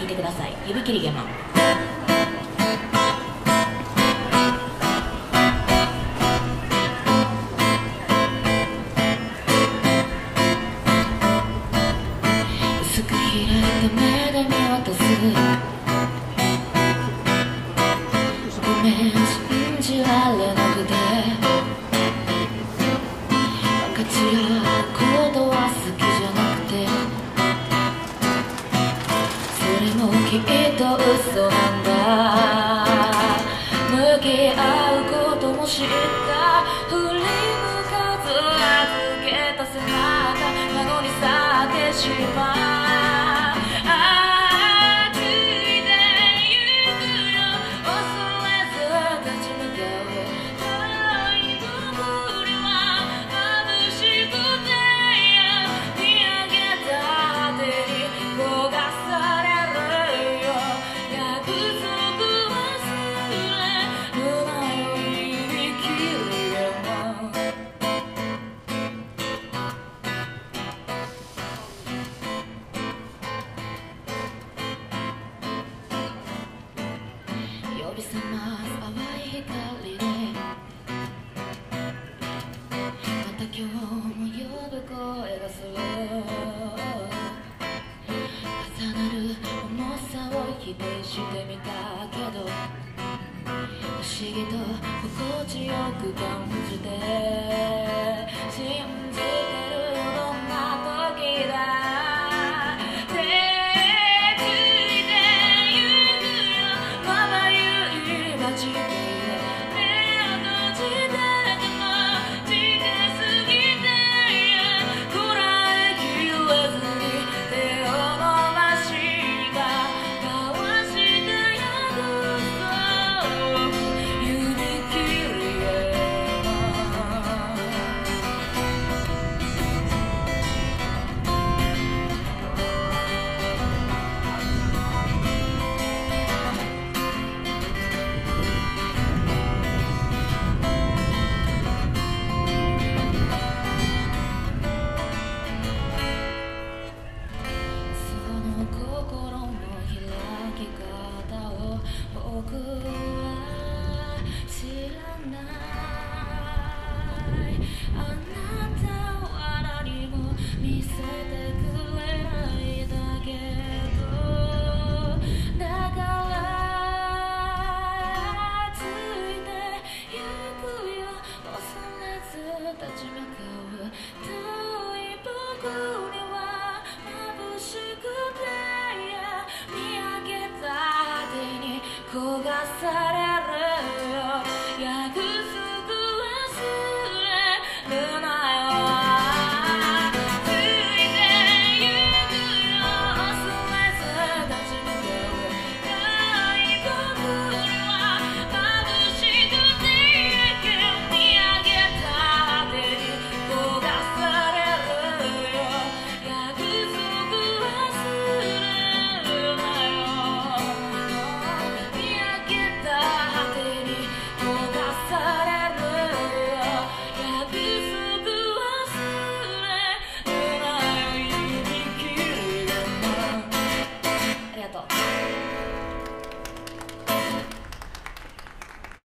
弾いてください。指切りゲマ。薄く開いた目できっと嘘なんだ。向き合うことも知った。振り向かず。預けた背中なのに去ってしまう。呼び覚ます淡い光でまた今日も呼ぶ声がする。重なる重さを否定してみたけど不思議と心地よく感じてゆい立ち向かう遠い僕には眩しくて見上げた手に焦がされ